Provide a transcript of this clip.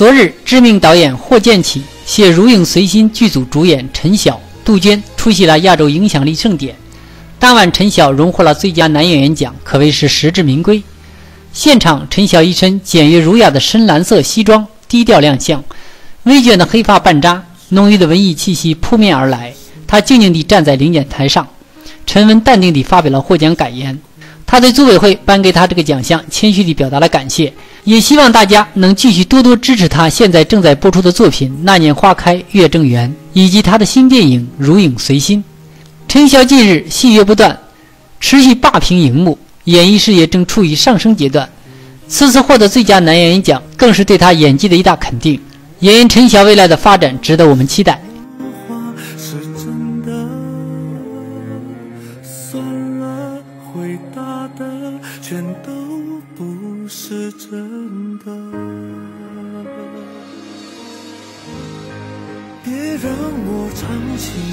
昨日，知名导演霍建起携《如影随心》剧组主演陈晓、杜鹃出席了亚洲影响力盛典。当晚，陈晓荣获了最佳男演员奖，可谓是实至名归。现场，陈晓一身简约儒雅的深蓝色西装，低调亮相，微卷的黑发半扎，浓郁的文艺气息扑面而来。他静静地站在领奖台上，沉稳淡定地发表了获奖感言。他对组委会颁给他这个奖项，谦虚地表达了感谢，也希望大家能继续多多支持他现在正在播出的作品《那年花开月正圆》，以及他的新电影《如影随心》。陈晓近日戏约不断，持续霸屏荧幕，演艺事业正处于上升阶段。此次获得最佳男演员奖，更是对他演技的一大肯定。演员陈晓未来的发展值得我们期待。回答的全都不是真的，别让我唱情。